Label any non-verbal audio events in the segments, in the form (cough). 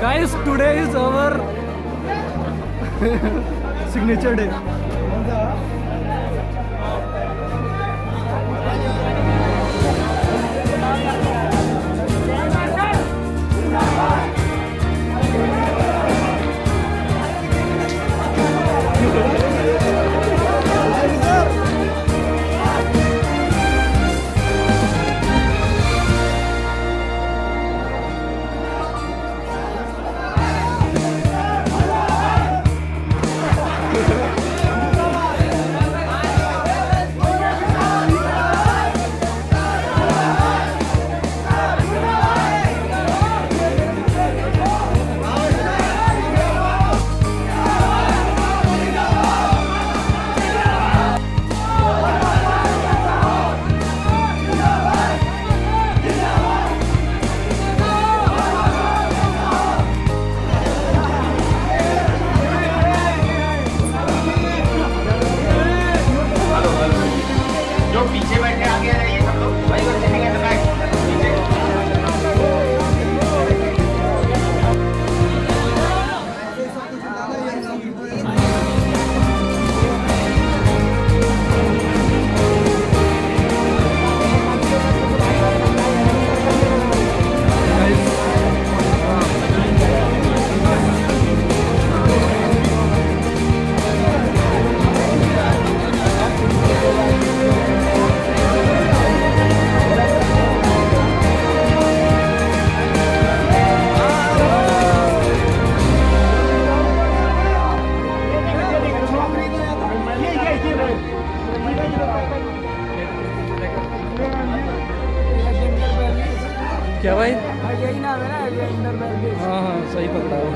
guys today is our signature day बैठे आगे रहिए सब लोग। भाई बच्चे नहीं क्या भाई हाँ हाँ सही पकड़ा वो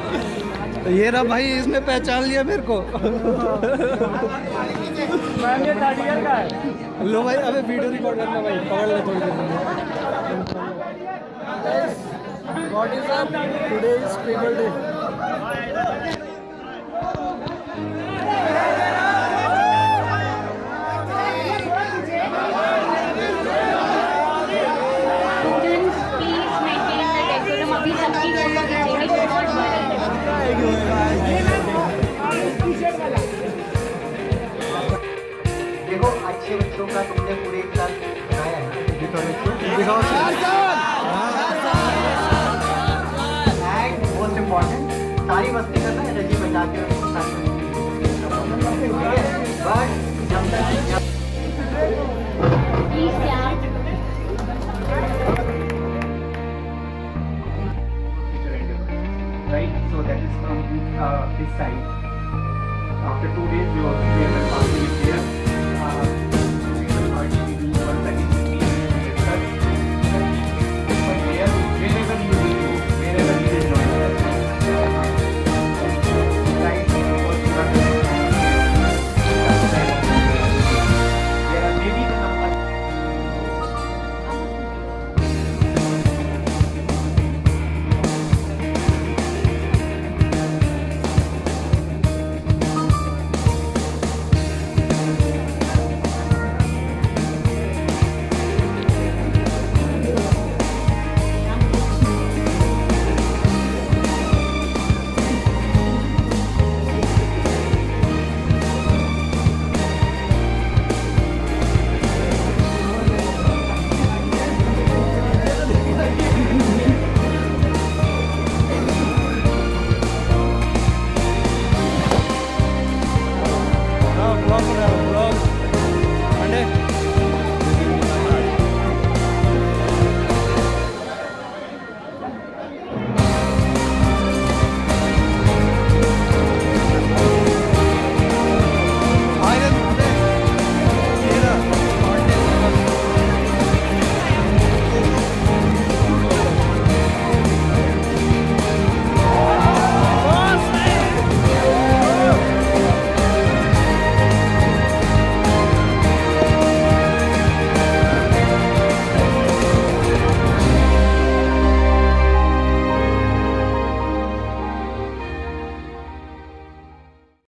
(laughs) तो ये रहा भाई इसने पहचान लिया मेरे को लो भाई अबे वीडियो रिकॉर्ड करना भाई पकड़ ले थोड़ी देर What is up? Today is People Day. देखो, अच्छे बच्चों का तुमने पूरे एक साल बनाया है दिखाओ। एंड मोस्ट इम्पोर्टेंट सारी मस्ती करना एनर्जी बचा के 这朱迪就